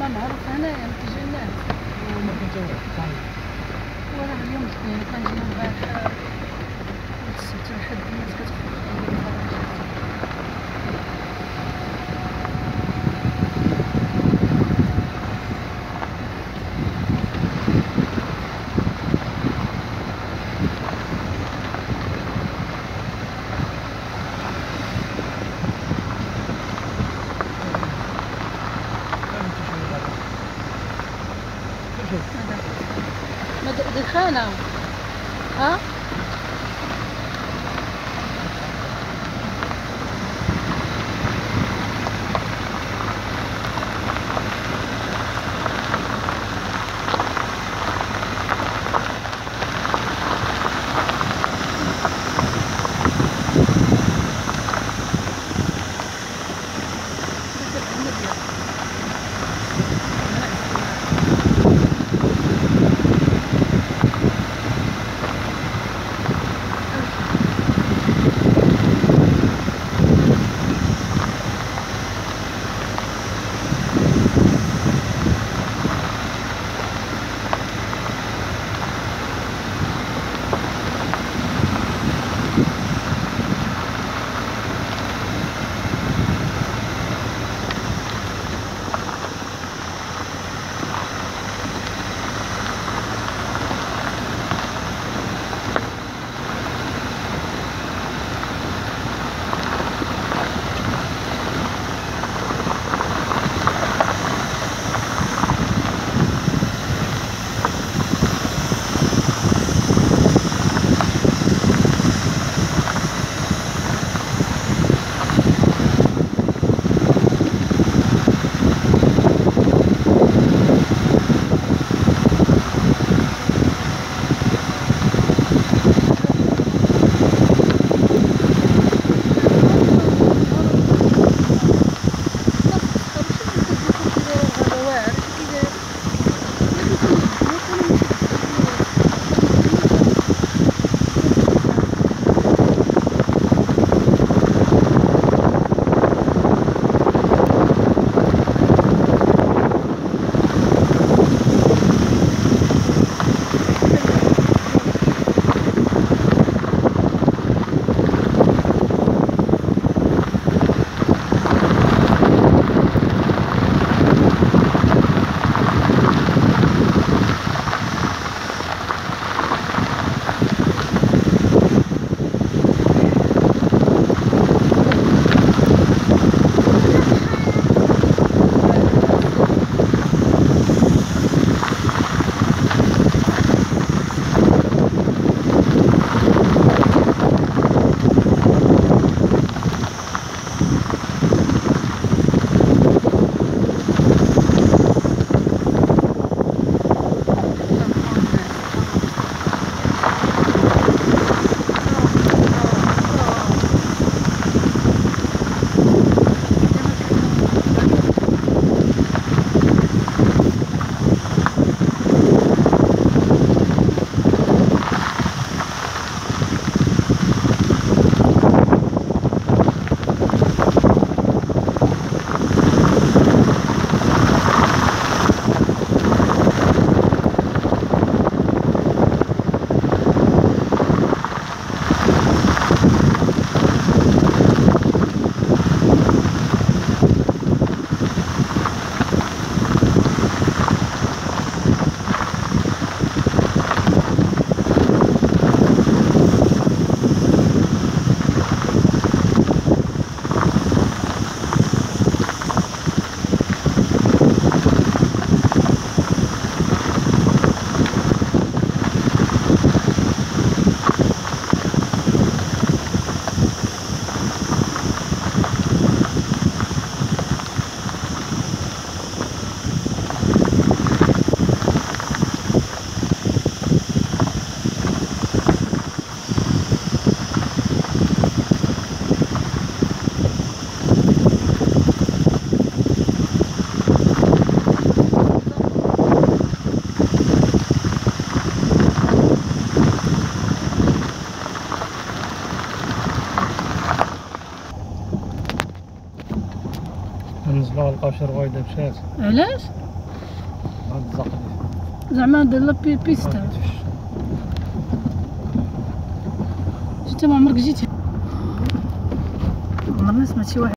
ما معروف هنايا الناس وما كنت وراه اليوم الاثنين كنجي البارح دخانة ها؟ القاشر وايده مشات علاش؟ هاد الزق زعما هذا لا بي بيستا انت ما عمرك جيت. عمرنا سمعتي واحد